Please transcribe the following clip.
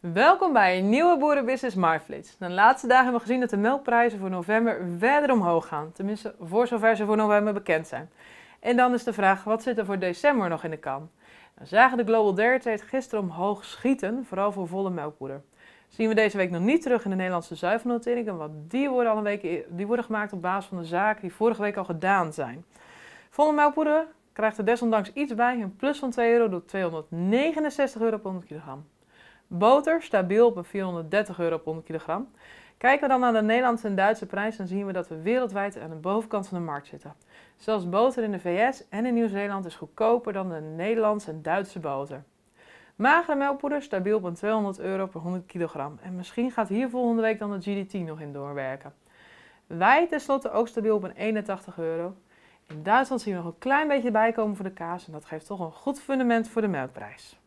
Welkom bij een nieuwe Boerenbusiness Marktflits. De laatste dagen hebben we gezien dat de melkprijzen voor november verder omhoog gaan. Tenminste, voor zover ze voor november bekend zijn. En dan is de vraag, wat zit er voor december nog in de kan? We zagen de Global Dairy Trade gisteren omhoog schieten, vooral voor volle melkpoeder. Zien we deze week nog niet terug in de Nederlandse zuivelnoteringen, want die worden, al een week, die worden gemaakt op basis van de zaken die vorige week al gedaan zijn. Volle melkpoeder krijgt er desondanks iets bij, een plus van 2 euro door 269 euro per 100 kilogram. Boter stabiel op een 430 euro per 100 kilogram. Kijken we dan naar de Nederlandse en Duitse prijs, dan zien we dat we wereldwijd aan de bovenkant van de markt zitten. Zelfs boter in de VS en in Nieuw-Zeeland is goedkoper dan de Nederlandse en Duitse boter. Magere melkpoeder stabiel op een 200 euro per 100 kilogram. En misschien gaat hier volgende week dan de GDT nog in doorwerken. Wij tenslotte ook stabiel op een 81 euro. In Duitsland zien we nog een klein beetje bijkomen voor de kaas en dat geeft toch een goed fundament voor de melkprijs.